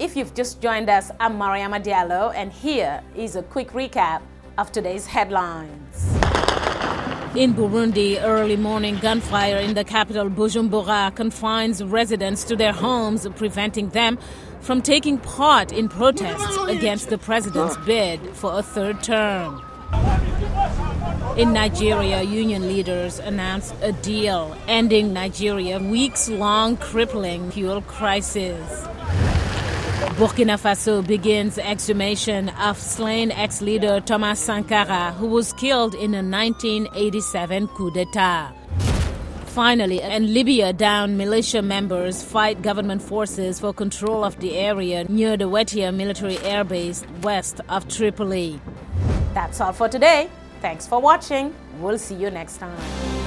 If you've just joined us, I'm Mariama Diallo, and here is a quick recap of today's headlines. In Burundi, early morning gunfire in the capital Bujumbura confines residents to their homes, preventing them from taking part in protests against the president's bid for a third term. In Nigeria, union leaders announced a deal ending Nigeria's weeks long crippling fuel crisis. Burkina Faso begins exhumation of slain ex leader Thomas Sankara, who was killed in a 1987 coup d'etat. Finally, in Libya, Dawn militia members fight government forces for control of the area near the Watiya military airbase west of Tripoli. That's all for today. Thanks for watching. We'll see you next time.